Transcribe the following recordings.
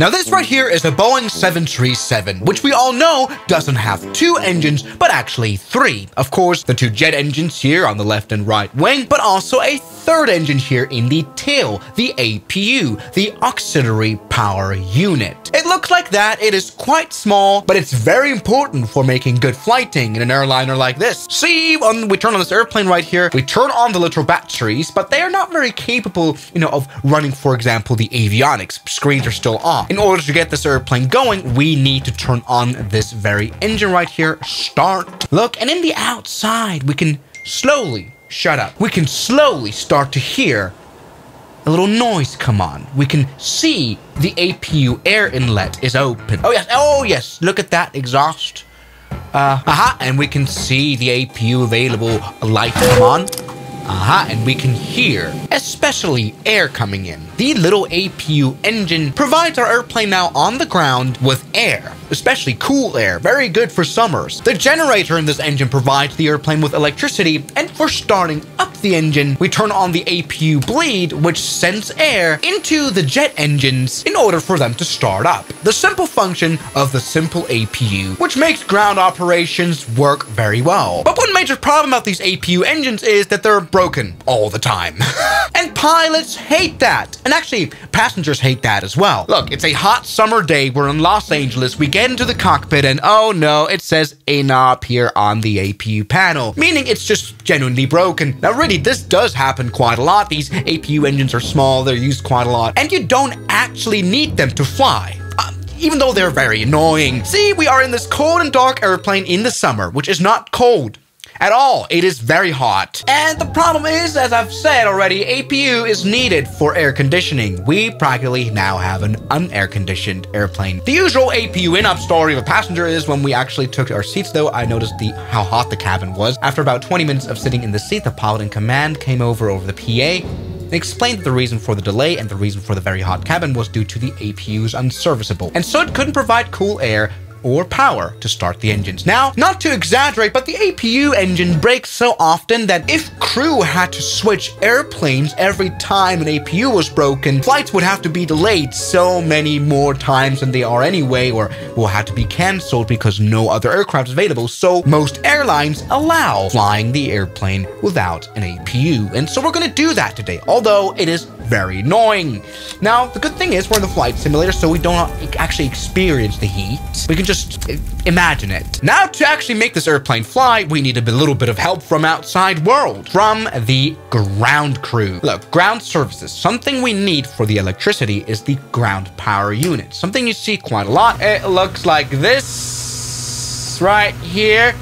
Now this right here is a Boeing 737, which we all know doesn't have two engines, but actually three. Of course, the two jet engines here on the left and right wing, but also a third engine here in the tail, the APU, the auxiliary power unit. It looks like that, it is quite small, but it's very important for making good flighting in an airliner like this. See, when we turn on this airplane right here, we turn on the little batteries, but they are not very capable, you know, of running, for example, the avionics. Screens are still on. In order to get this airplane going, we need to turn on this very engine right here, start. Look, and in the outside, we can slowly, shut up, we can slowly start to hear a little noise come on. We can see the APU air inlet is open. Oh yes, oh yes, look at that exhaust. Uh, aha, and we can see the APU available light come on. Aha, and we can hear, especially air coming in. The little APU engine provides our airplane now on the ground with air, especially cool air, very good for summers. The generator in this engine provides the airplane with electricity, and for starting up the engine, we turn on the APU bleed, which sends air into the jet engines in order for them to start up. The simple function of the simple APU, which makes ground operations work very well. But one major problem about these APU engines is that they're broken all the time. and pilots hate that. And actually, passengers hate that as well. Look, it's a hot summer day. We're in Los Angeles. We get into the cockpit and oh no, it says INOP here on the APU panel, meaning it's just genuinely broken. Now really, this does happen quite a lot. These APU engines are small, they're used quite a lot, and you don't actually need them to fly Uh, even though they're very annoying. See, we are in this cold and dark airplane in the summer, which is not cold at all. It is very hot. And the problem is, as I've said already, APU is needed for air conditioning. We practically now have an unair conditioned airplane. The usual APU INOP story of a passenger is when we actually took our seats though, I noticed the how hot the cabin was. After about 20 minutes of sitting in the seat, the pilot in command came over over the PA and explained that the reason for the delay and the reason for the very hot cabin was due to the APU's unserviceable, and so it couldn't provide cool air or power to start the engines. Now, not to exaggerate, but the APU engine breaks so often that if crew had to switch airplanes every time an APU was broken, flights would have to be delayed so many more times than they are anyway, or will have to be cancelled because no other aircraft is available. So most airlines allow flying the airplane without an APU. And so we're gonna do that today, although it is very annoying. Now, the good thing is we're in the flight simulator, so we don't actually experience the heat. We can just uh, imagine it. Now, to actually make this airplane fly, we need a little bit of help from outside world, from the ground crew. Look, ground services. Something we need for the electricity is the ground power unit. Something you see quite a lot. It looks like this right here.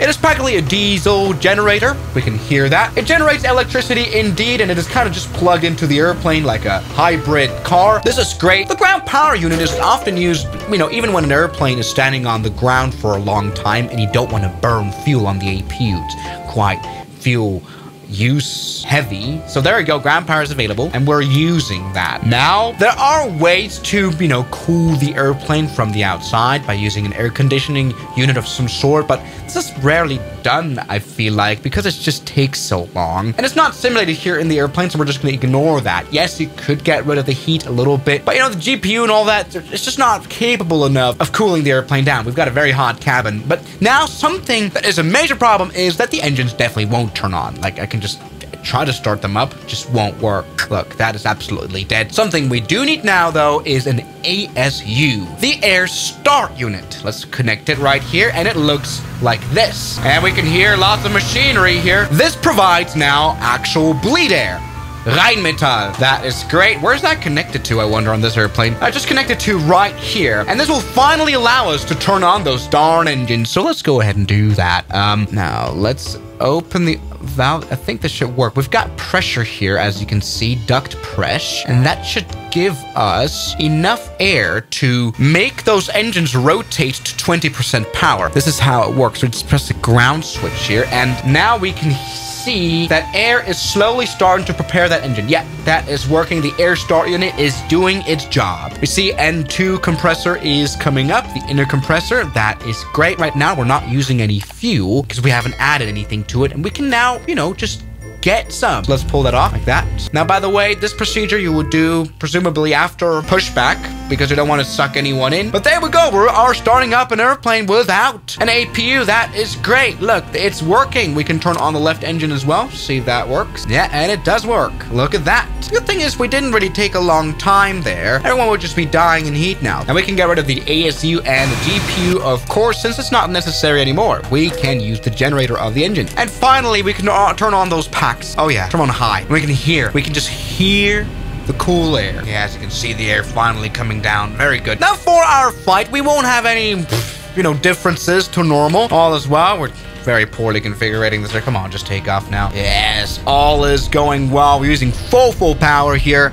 It is practically a diesel generator. We can hear that. It generates electricity indeed, and it is kind of just plugged into the airplane like a hybrid car. This is great. The ground power unit is often used, you know, even when an airplane is standing on the ground for a long time and you don't want to burn fuel on the APU. It's quite fuel use heavy. So there we go, power is available and we're using that. Now, there are ways to, you know, cool the airplane from the outside by using an air conditioning unit of some sort, but this is rarely done, I feel like, because it just takes so long. And it's not simulated here in the airplane, so we're just gonna ignore that. Yes, you could get rid of the heat a little bit, but you know, the GPU and all that, it's just not capable enough of cooling the airplane down. We've got a very hot cabin. But now something that is a major problem is that the engines definitely won't turn on. Like I can just try to start them up, just won't work. Look, that is absolutely dead. Something we do need now, though, is an ASU, the Air Start Unit. Let's connect it right here, and it looks like this. And we can hear lots of machinery here. This provides now actual bleed air. Rheinmetall. That is great. Where's that connected to, I wonder, on this airplane? I just connected to right here. And this will finally allow us to turn on those darn engines. So let's go ahead and do that. Um, now, let's open the valve. I think this should work. We've got pressure here, as you can see, duct press. And that should give us enough air to make those engines rotate to 20% power. This is how it works. We just press the ground switch here. And now we can see that air is slowly starting to prepare that engine. Yeah, that is working. The air start unit is doing its job. We see N2 compressor is coming up, the inner compressor. That is great. Right now, we're not using any fuel because we haven't added anything to it. And we can now, you know, just get some. So let's pull that off like that. Now, by the way, this procedure you would do presumably after pushback because we don't want to suck anyone in. But there we go. We are starting up an airplane without an APU. That is great. Look, it's working. We can turn on the left engine as well. See if that works. Yeah, and it does work. Look at that. Good thing is we didn't really take a long time there. Everyone would just be dying in heat now. And we can get rid of the ASU and the GPU, of course, since it's not necessary anymore. We can use the generator of the engine. And finally, we can uh, turn on those packs. Oh yeah, turn on high. We can hear. We can just hear the cool air. Yeah, as you can see, the air finally coming down. Very good. Now for our flight, we won't have any, you know, differences to normal. All as well. We're very poorly configuring this. Air. Come on, just take off now. Yes, all is going well. We're using full, full power here.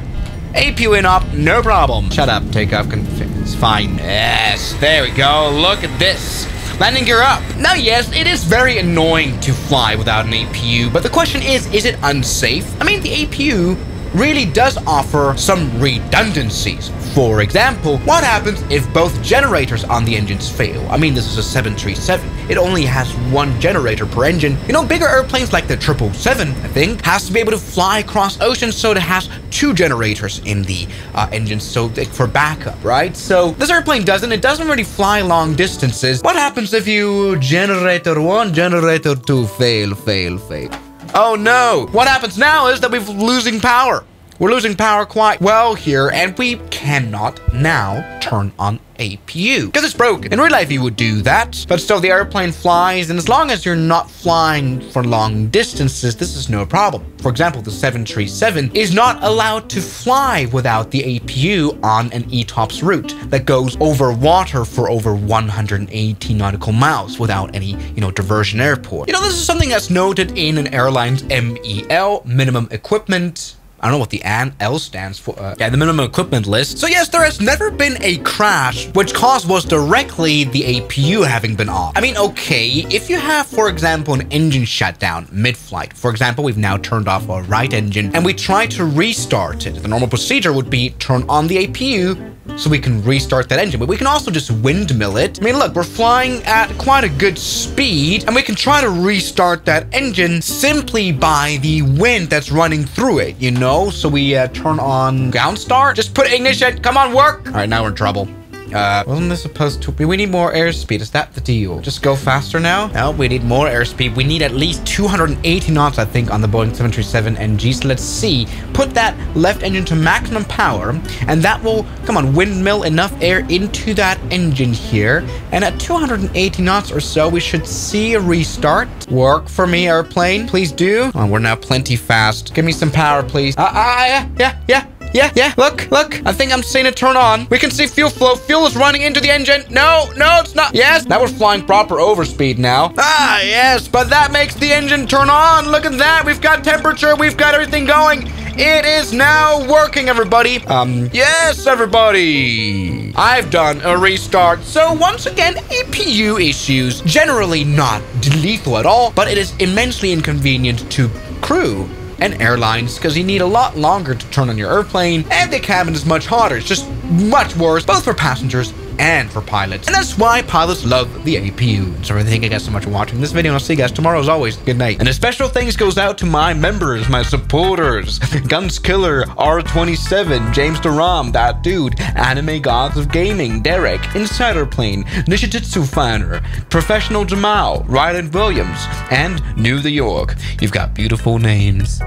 APU INOP, no problem. Shut up, take off. It's fine. Yes, there we go. Look at this. Landing gear up. Now, yes, it is very annoying to fly without an APU, but the question is, is it unsafe? I mean, the APU really does offer some redundancies. For example, what happens if both generators on the engines fail? I mean, this is a 737. It only has one generator per engine. You know, bigger airplanes like the 777, I think, has to be able to fly across oceans, so it has two generators in the uh, engine, so for backup, right? So this airplane doesn't. It doesn't really fly long distances. What happens if you generator one, generator two fail, fail, fail? Oh no! What happens now is that we're losing power. We're losing power quite well here, and we cannot now turn on APU because it's broken. In real life, you would do that, but still the airplane flies, and as long as you're not flying for long distances, this is no problem. For example, the 737 is not allowed to fly without the APU on an ETOPS route that goes over water for over 180 nautical miles without any, you know, diversion airport. You know, this is something that's noted in an airline's MEL, minimum equipment I don't know what the L stands for. Uh, yeah, the minimum equipment list. So yes, there has never been a crash which cause was directly the APU having been off. I mean, okay, if you have, for example, an engine shutdown mid-flight, for example, we've now turned off our right engine and we try to restart it, the normal procedure would be turn on the APU, so we can restart that engine. But we can also just windmill it. I mean, look, we're flying at quite a good speed, and we can try to restart that engine simply by the wind that's running through it, you know? So we uh, turn on ground start, just put ignition, come on, work. All right, now we're in trouble. Uh, wasn't this supposed to be? We need more airspeed. Is that the deal? Just go faster now? No, we need more airspeed. We need at least 280 knots, I think, on the Boeing 737 NG. So let's see. Put that left engine to maximum power, and that will, come on, windmill enough air into that engine here. And at 280 knots or so, we should see a restart. Work for me, airplane. Please do. Oh, we're now plenty fast. Give me some power, please. Ah, uh, uh, yeah, yeah, yeah. Yeah, yeah, look, look. I think I'm seeing it turn on. We can see fuel flow. Fuel is running into the engine. No, no, it's not. Yes, now we're flying proper overspeed now. Ah, yes, but that makes the engine turn on. Look at that. We've got temperature. We've got everything going. It is now working, everybody. Um, yes, everybody. I've done a restart. So once again, APU issues, generally not lethal at all, but it is immensely inconvenient to crew and airlines because you need a lot longer to turn on your airplane and the cabin is much hotter. It's just much worse, both for passengers and for pilots. And that's why pilots love the APU. So thank you guys so much for watching this video, I'll see you guys tomorrow as always. Good night. And a special thanks goes out to my members, my supporters, Guns Killer, R27, James Duram, that dude, Anime Gods of Gaming, Derek, Insider Plane, Nishijitsu Fighter, Professional Jamal, Ryland Williams, and New the York. You've got beautiful names.